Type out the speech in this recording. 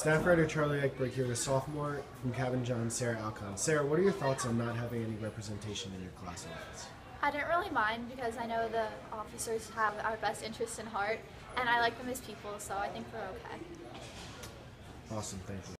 Staff writer Charlie Eichberg here with sophomore from Cabin John, Sarah Alcon. Sarah, what are your thoughts on not having any representation in your class office? I didn't really mind because I know the officers have our best interests in heart and I like them as people, so I think we're okay. Awesome, thank you.